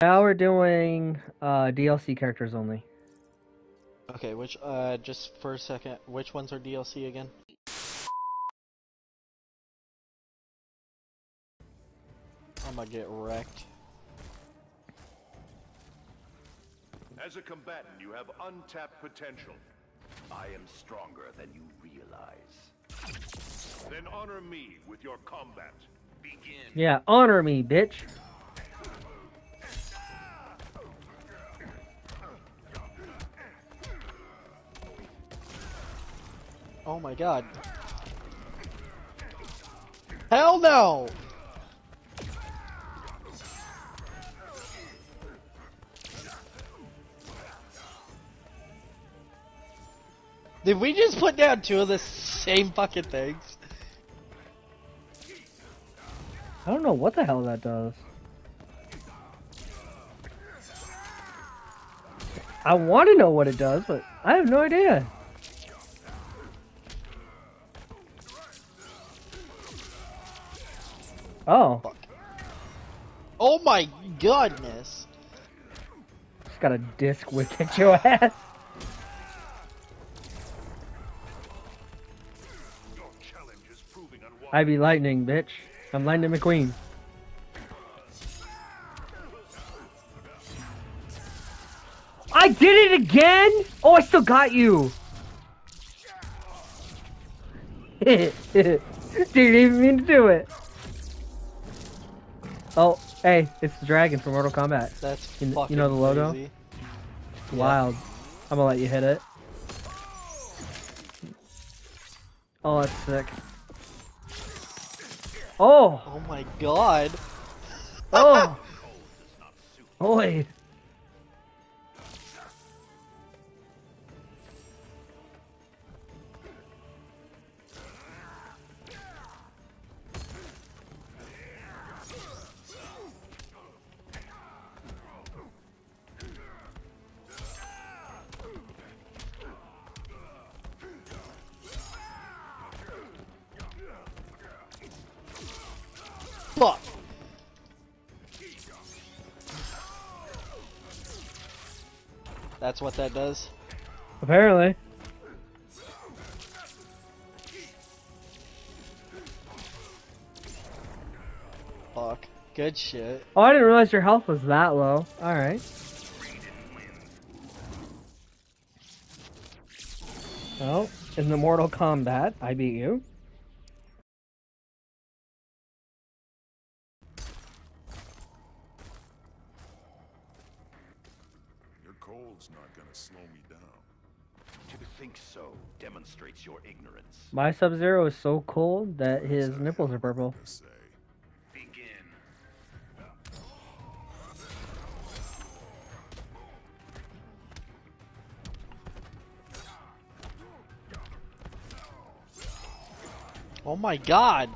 Now we're doing uh, DLC characters only. Okay, which, uh, just for a second, which ones are DLC again? I'm gonna get wrecked. As a combatant, you have untapped potential. I am stronger than you realize. Then honor me with your combat. Begin. Yeah, honor me, bitch. Oh my god. Hell no! Did we just put down two of the same fucking things? I don't know what the hell that does. I want to know what it does, but I have no idea. Oh, Oh my goodness! just got a disc whip at your ass. Your challenge is proving unwise. I be lightning, bitch. I'm Lightning McQueen. I did it again! Oh, I still got you! Didn't even mean to do it. Oh, hey, it's the dragon from Mortal Kombat. That's You you know the logo? crazy. It's wild. I'm gonna let you hit it. Oh, that's sick. Oh! Oh my god! Oh! Oi! That's what that does? Apparently. Fuck. Good shit. Oh, I didn't realize your health was that low. Alright. Well, in the Mortal Kombat, I beat you. Demonstrates your ignorance. My Sub-Zero is so cold that his nipples are purple. Begin. Oh my god!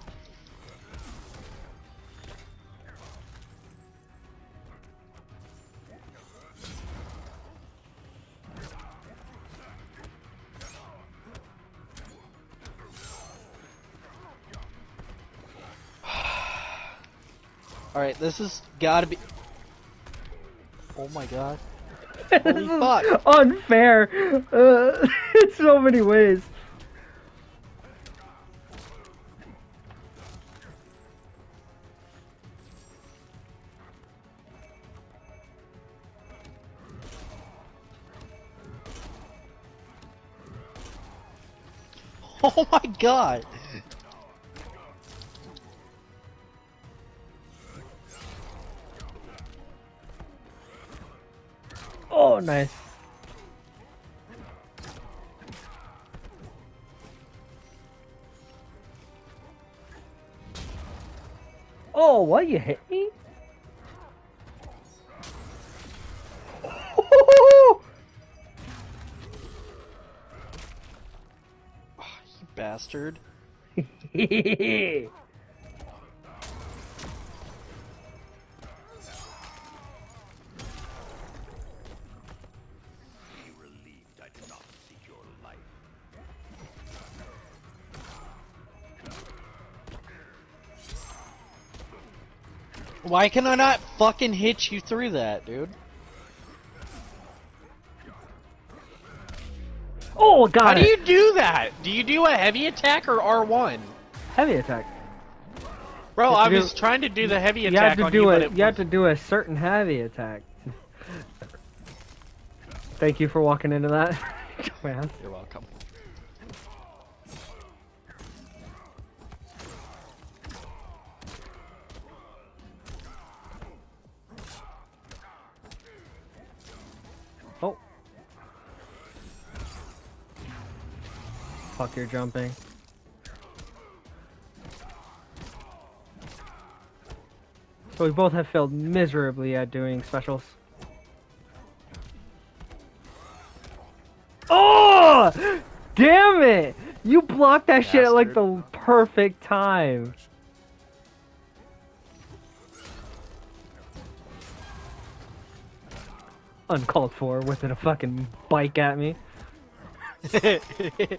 Alright, this has gotta be. Oh my god. Holy fuck. unfair. Uh, in so many ways. Oh my god! Oh, nice. Oh, what? You hit me? Ah, you bastard. Why can I not fucking hit you through that, dude? Oh, God! How it. do you do that? Do you do a heavy attack or R1? Heavy attack. Bro, You I to do- was trying to do the heavy attack You attack have to on do you, a but it you have to do a certain heavy attack. Thank you for walking into that. Man. You're welcome. Fuck, you're jumping. So we both have failed miserably at doing specials. Oh! Damn it! You blocked that shit at like the perfect time. Uncalled for, whipping a fucking bike at me.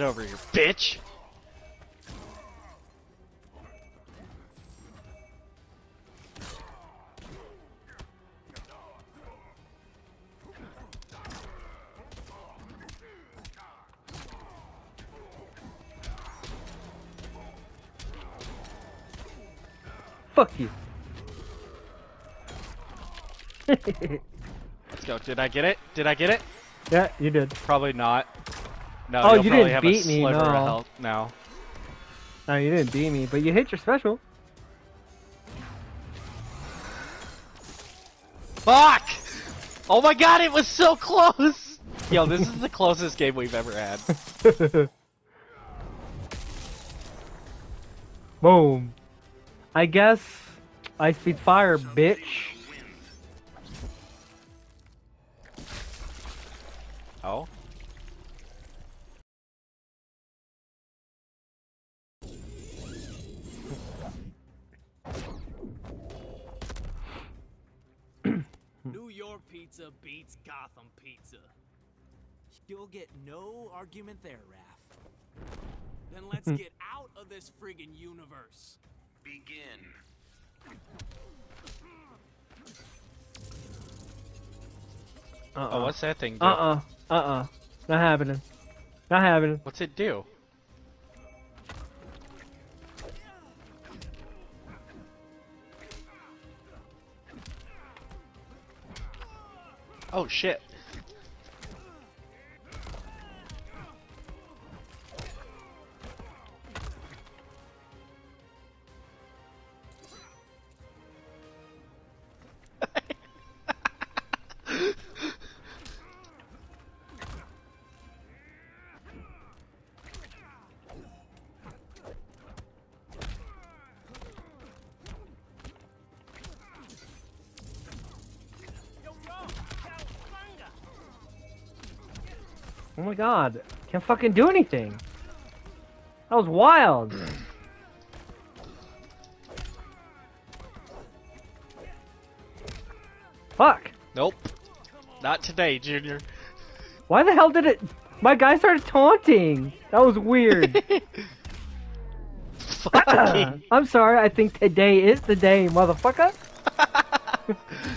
Get over here, bitch! Fuck you. Let's go. Did I get it? Did I get it? yeah, you did. Probably not. No, Oh, you'll you probably didn't have beat a me, sliver no. of health now. No, you didn't beat me, but you hit your special. Fuck! Oh my god, it was so close! Yo, this is the closest game we've ever had. Boom. I guess Ice Speed Fire, bitch. Oh? Hmm. New York pizza beats Gotham pizza. You'll get no argument there, Raph. Then let's hmm. get out of this friggin' universe. Begin. Uh-uh. Oh, what's that thing do? Uh-uh. Uh-uh. Not happening. Not happening. What's it do? Oh shit. Oh my god. Can't fucking do anything. That was wild. Fuck. Nope. Not today, Junior. Why the hell did it... My guy started taunting. That was weird. I'm sorry, I think today is the day, motherfucker.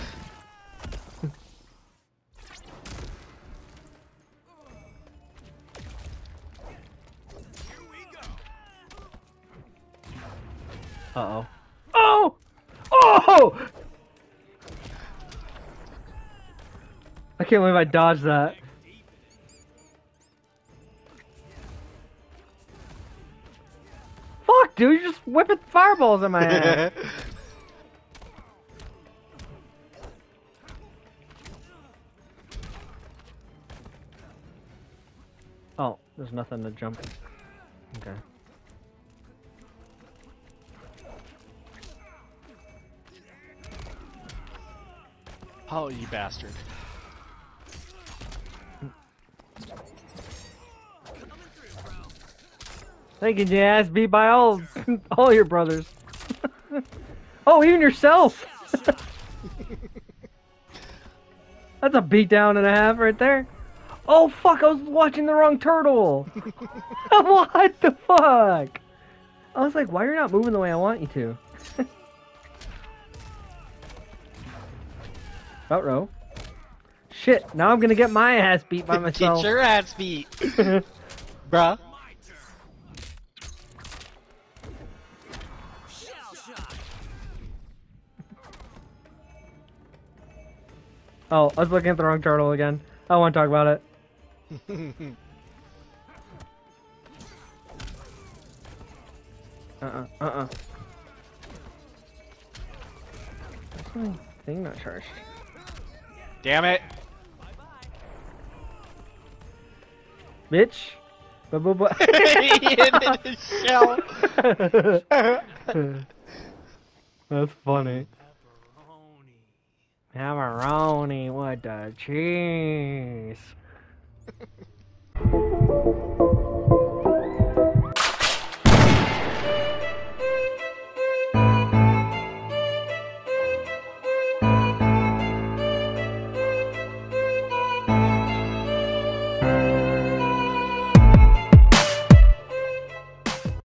Uh-oh. Oh! Oh! I can't believe I dodged that. Fuck, dude, you're just whipping fireballs in my ass. oh, there's nothing to jump. Okay. Oh, you bastard. Thank you, ass beat by all, all your brothers. oh, even yourself. That's a beatdown and a half right there. Oh fuck! I was watching the wrong turtle. what the fuck? I was like, why are you not moving the way I want you to? About row. Shit! Now I'm gonna get my ass beat by myself. Get your ass beat, bruh. Oh, I was looking at the wrong turtle again. I don't want to talk about it. Uh-uh, uh-uh. Where's my thing not charged? Damn it. Bitch! Bu- bu- bu- he ended his shell. That's funny. Pepperoni. Pepperoni with the cheese.